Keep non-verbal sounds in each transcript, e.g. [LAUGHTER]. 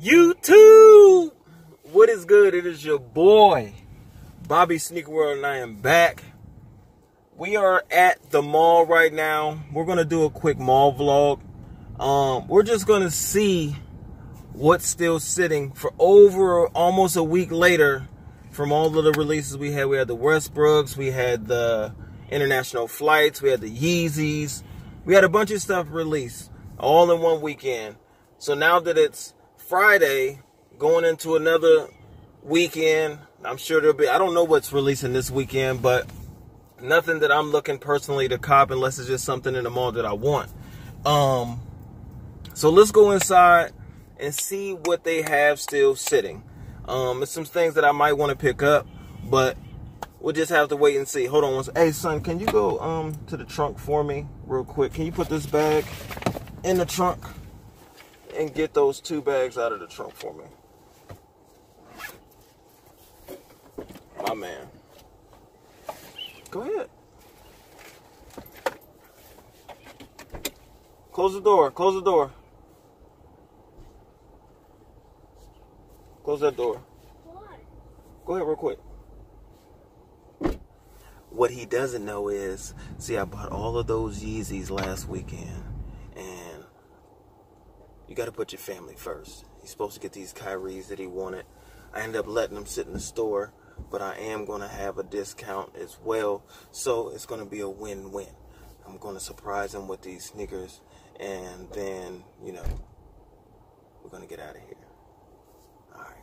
YouTube! What is good? It is your boy, Bobby Sneaker World, and I am back. We are at the mall right now. We're going to do a quick mall vlog. Um, we're just going to see what's still sitting for over almost a week later from all of the releases we had. We had the Westbrooks, we had the international flights, we had the Yeezys. We had a bunch of stuff released all in one weekend. So now that it's Friday, going into another weekend, I'm sure there'll be, I don't know what's releasing this weekend, but nothing that I'm looking personally to cop unless it's just something in the mall that I want. Um, so let's go inside and see what they have still sitting. Um, it's some things that I might want to pick up, but we'll just have to wait and see. Hold on one second. Hey, son, can you go um to the trunk for me real quick? Can you put this bag in the trunk and get those two bags out of the trunk for me? My man. Go ahead. Close the door. Close the door. Close that door. Go ahead real quick. What he doesn't know is, see, I bought all of those Yeezys last weekend, you got to put your family first. He's supposed to get these Kyries that he wanted. I ended up letting them sit in the store, but I am going to have a discount as well, so it's going to be a win-win. I'm going to surprise him with these sneakers, and then, you know, we're going to get out of here. All right.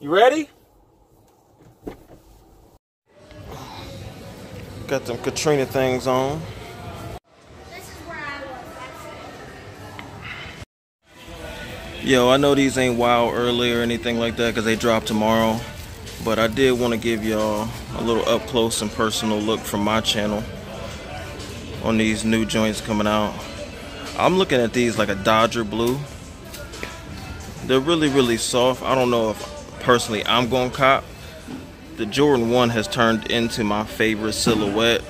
You ready? Got them Katrina things on. Yo, I know these ain't wild early or anything like that because they drop tomorrow. But I did want to give y'all a little up close and personal look from my channel on these new joints coming out. I'm looking at these like a Dodger blue. They're really, really soft. I don't know if personally I'm going to cop. The Jordan 1 has turned into my favorite silhouette.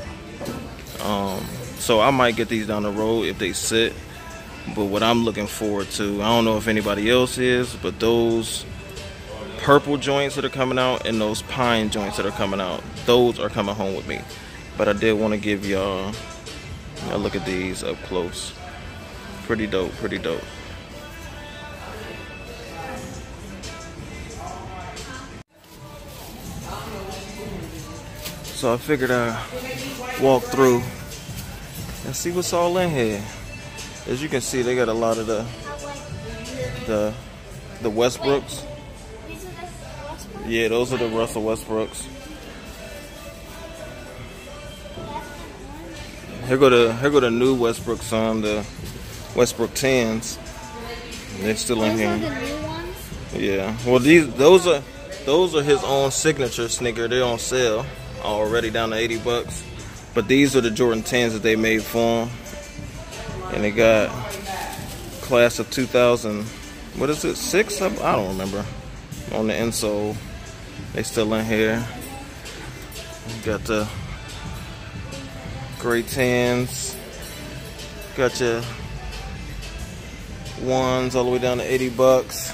Um, so I might get these down the road if they sit. But what I'm looking forward to, I don't know if anybody else is, but those purple joints that are coming out and those pine joints that are coming out, those are coming home with me. But I did want to give y'all a look at these up close. Pretty dope, pretty dope. So I figured I'd walk through and see what's all in here. As you can see, they got a lot of the the the Westbrooks. These are the Westbrook? Yeah, those are the Russell Westbrooks. Here go the here go the new Westbrooks on the Westbrook tens. They're still in here. the new ones. Yeah. Well, these those are those are his own signature sneaker. They're on sale already down to 80 bucks. But these are the Jordan 10s that they made for him. And they got class of 2000. What is it? Six? I I don't remember. On the insole, they still in here. Got the gray 10s. Got your ones all the way down to 80 bucks.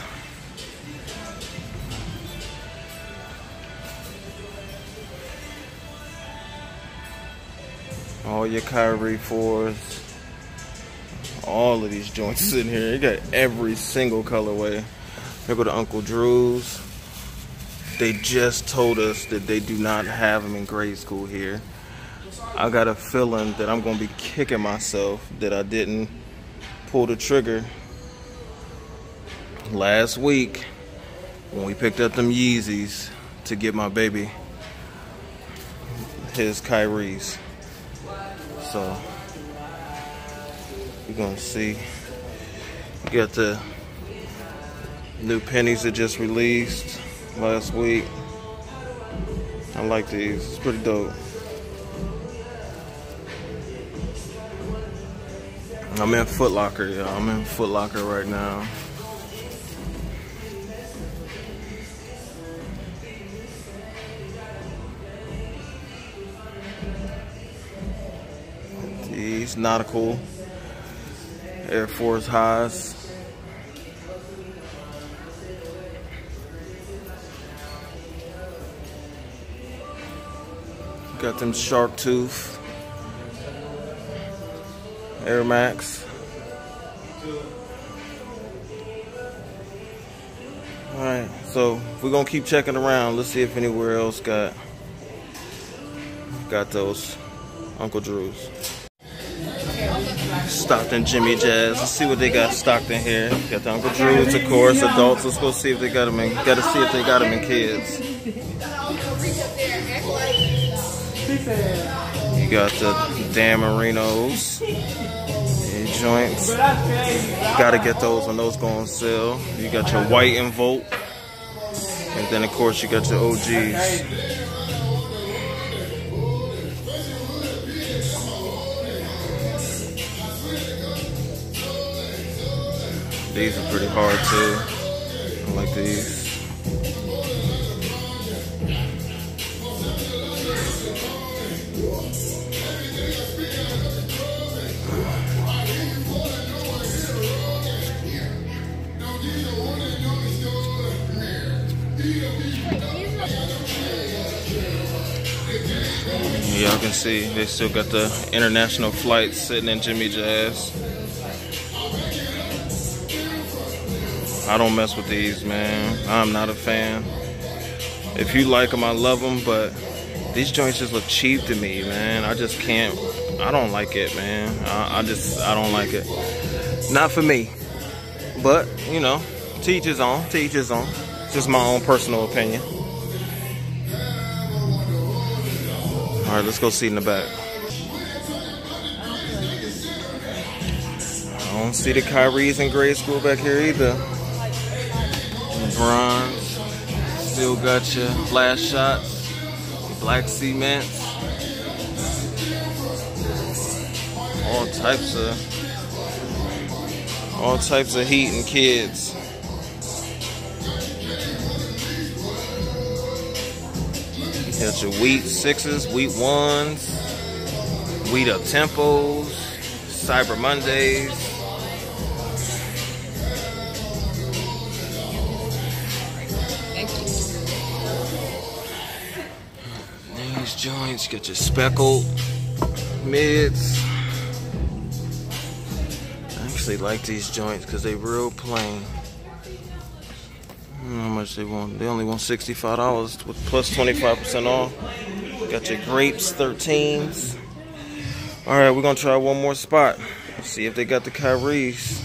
All your Kyrie fours. All of these joints [LAUGHS] in here. You got every single colorway. Here go to Uncle Drew's. They just told us that they do not have them in grade school here. I got a feeling that I'm gonna be kicking myself that I didn't pull the trigger last week when we picked up them Yeezys to get my baby his Kyrie's. So gonna see. You got the new pennies that just released last week. I like these. It's pretty dope. I'm in Foot Locker, y'all. I'm in Foot Locker right now. These nautical Air Force highs. Got them shark tooth Air Max. Alright, so we're gonna keep checking around. Let's see if anywhere else got got those Uncle Drew's. Stocked in Jimmy Jazz. Let's see what they got stocked in here. Got the Uncle Drew's, of course, adults. Let's go see if they got them in. Gotta see if they got them in kids. You got the Dan Marinos joints. Gotta get those when those go on sale. You got your white and volt. And then of course you got your OGs. These are pretty hard too. I like these. Y'all can see they still got the international flight sitting in Jimmy Jazz. I don't mess with these, man. I'm not a fan. If you like them, I love them, but these joints just look cheap to me, man. I just can't. I don't like it, man. I, I just, I don't like it. Not for me. But, you know, teach his own, teach his own. It's just my own personal opinion. All right, let's go see in the back. I don't see the Kyries in grade school back here either. Bronze. Still got your flash shots. Black cements. All types of all types of heat and kids. You Got your wheat sixes, wheat ones, wheat up tempos, Cyber Mondays. These joints, get your speckled mids. I actually like these joints because they real plain how much they want. They only want $65 with plus 25% off. Got your grapes, 13s. All right, we're gonna try one more spot. See if they got the Kyries.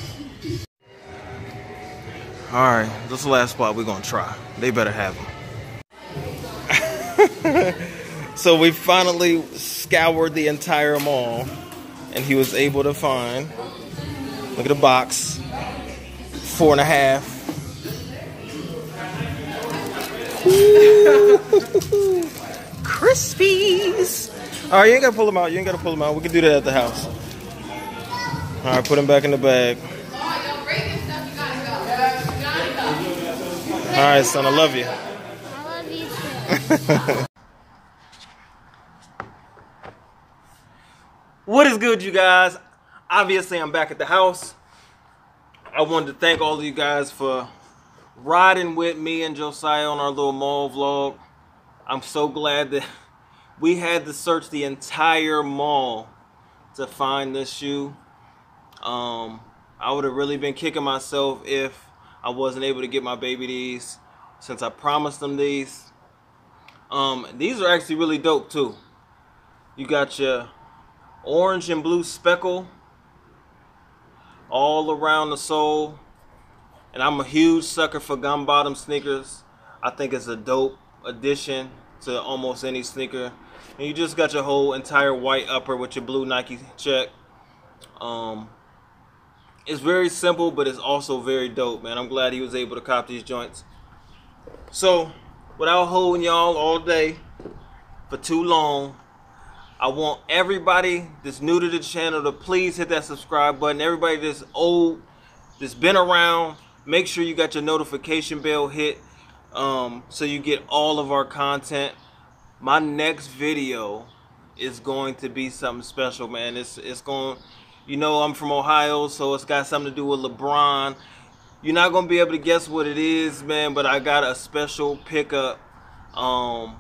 All right, this is the last spot we're gonna try. They better have them. [LAUGHS] so we finally scoured the entire mall and he was able to find, look at the box, four and a half [LAUGHS] Crispies. All right, you ain't gotta pull them out. You ain't gotta pull them out. We can do that at the house. All right, put them back in the bag. All right, son, I love you. I love you [LAUGHS] What is good, you guys? Obviously, I'm back at the house. I wanted to thank all of you guys for riding with me and Josiah on our little mall vlog. I'm so glad that we had to search the entire mall to find this shoe. Um, I would have really been kicking myself if I wasn't able to get my baby these since I promised them these. Um, these are actually really dope too. You got your orange and blue speckle all around the sole. And I'm a huge sucker for gum bottom sneakers. I think it's a dope addition to almost any sneaker. And you just got your whole entire white upper with your blue Nike check. Um, it's very simple, but it's also very dope, man. I'm glad he was able to cop these joints. So, without holding y'all all day for too long, I want everybody that's new to the channel to please hit that subscribe button. Everybody that's old, that's been around, make sure you got your notification bell hit um, so you get all of our content. My next video is going to be something special, man. It's it's going, you know, I'm from Ohio, so it's got something to do with LeBron. You're not gonna be able to guess what it is, man. But I got a special pickup um,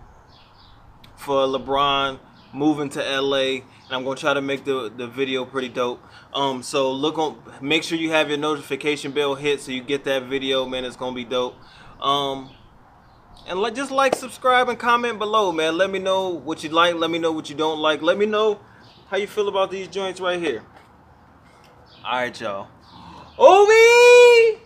for LeBron moving to LA, and I'm gonna try to make the the video pretty dope. Um, so look on, make sure you have your notification bell hit so you get that video, man. It's gonna be dope. Um, and let, just like, subscribe, and comment below, man. Let me know what you like. Let me know what you don't like. Let me know how you feel about these joints right here. All right, y'all. Obi!